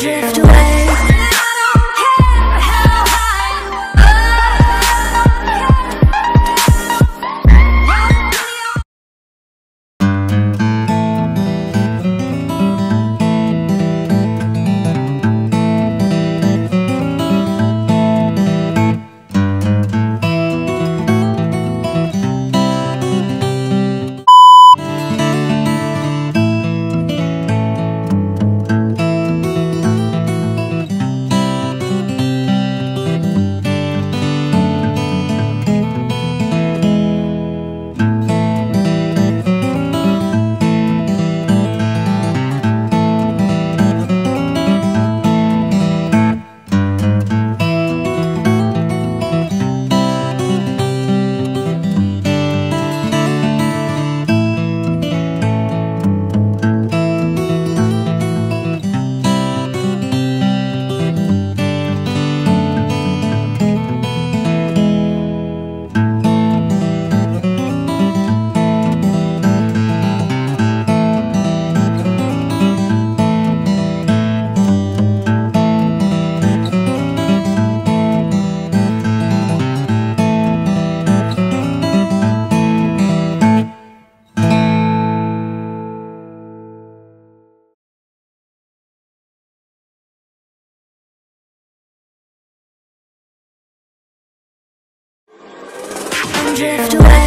drift away. Drift away.